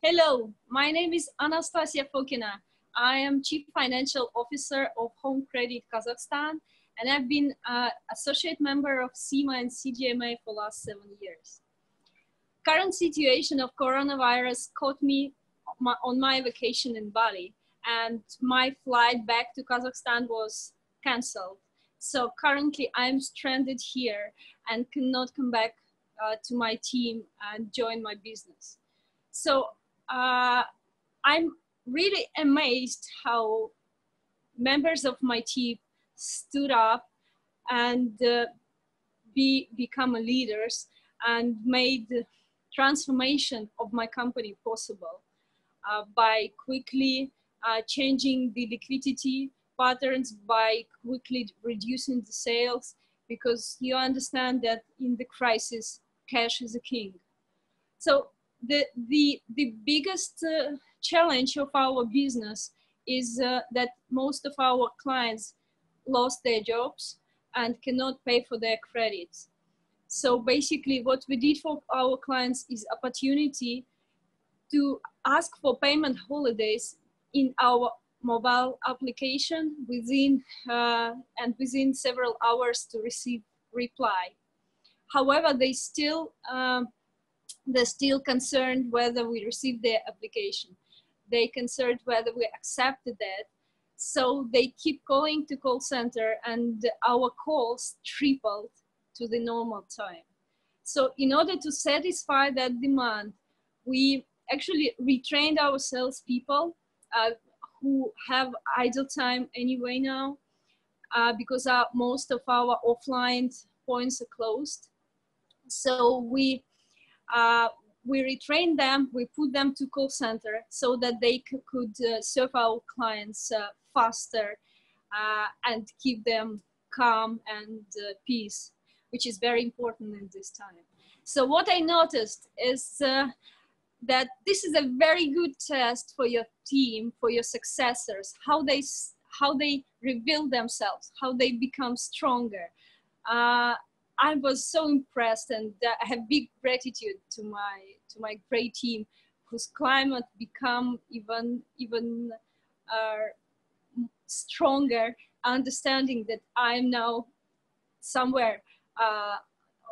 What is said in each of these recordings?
Hello, my name is Anastasia Fokina. I am Chief Financial Officer of Home Credit Kazakhstan, and I've been uh, associate member of CIMA and CGMA for last seven years. Current situation of coronavirus caught me on my vacation in Bali, and my flight back to Kazakhstan was canceled. So currently I'm stranded here and cannot come back uh, to my team and join my business. So uh, I'm really amazed how members of my team stood up and uh, be become leaders and made the transformation of my company possible uh, by quickly uh, changing the liquidity patterns by quickly reducing the sales because you understand that in the crisis cash is a king. So the the the biggest uh, challenge of our business is uh, that most of our clients lost their jobs and cannot pay for their credits so basically what we did for our clients is opportunity to ask for payment holidays in our mobile application within uh, and within several hours to receive reply. However, they still um, they're still concerned whether we received their application. They concerned whether we accepted it. So they keep calling to call center and our calls tripled to the normal time. So in order to satisfy that demand, we actually retrained our salespeople uh, who have idle time anyway now uh, because uh, most of our offline points are closed. So we uh, we retrain them, we put them to call center so that they could uh, serve our clients uh, faster and keep them calm and peace, which is very important in this time. So what I noticed is that this is a very good test for your team, for your successors, how they how they reveal themselves, how they become stronger. I was so impressed, and I have big gratitude to my to my great team, whose climate become even even uh, stronger, understanding that I'm now somewhere uh,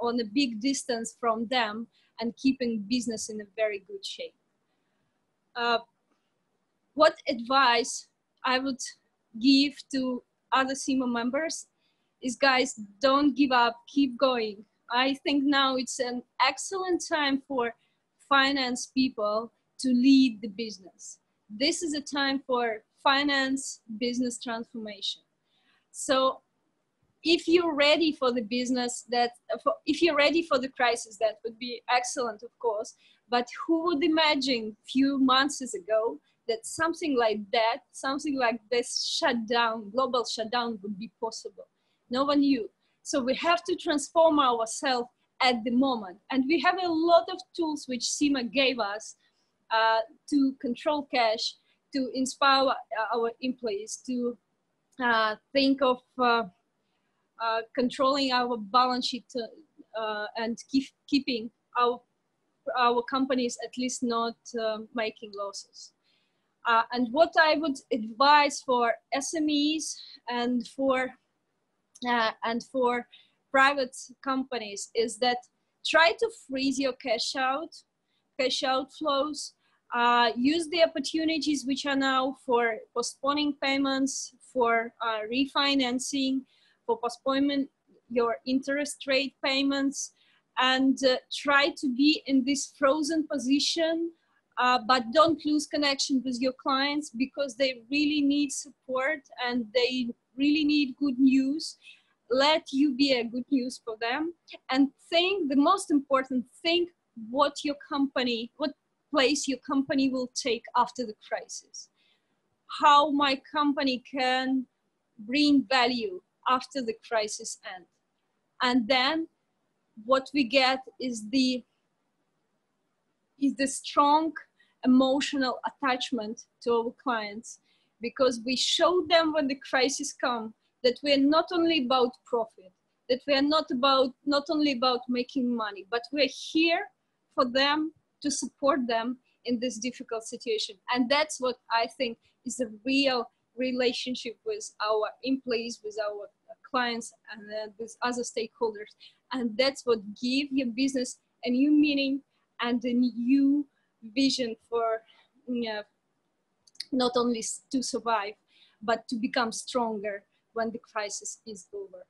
on a big distance from them and keeping business in a very good shape. Uh, what advice I would give to other CIMA members is guys, don't give up, keep going. I think now it's an excellent time for finance people to lead the business. This is a time for finance business transformation. So if you're ready for the business that if you're ready for the crisis that would be excellent of course but who would imagine few months ago that something like that something like this shutdown global shutdown would be possible no one knew so we have to transform ourselves at the moment and we have a lot of tools which CIMA gave us uh, to control cash to inspire our employees to uh, think of uh, uh, controlling our balance sheet uh, and keep, keeping our, our companies at least not making losses. Uh, and what I would advise for SMEs and for uh, and for private companies is that try to freeze your cash out, cash outflows. Uh, use the opportunities which are now for postponing payments, for uh, refinancing, for postponement your interest rate payments and uh, try to be in this frozen position uh, but don't lose connection with your clients because they really need support and they really need good news let you be a good news for them and think the most important thing what your company what place your company will take after the crisis how my company can bring value after the crisis end. And then what we get is the is the strong emotional attachment to our clients because we show them when the crisis come that we're not only about profit that we're not about not only about making money but we're here for them to support them in this difficult situation. And that's what I think is a real relationship with our employees, with our clients, and uh, with other stakeholders. And that's what give your business a new meaning and a new vision for not only to survive, but to become stronger when the crisis is over.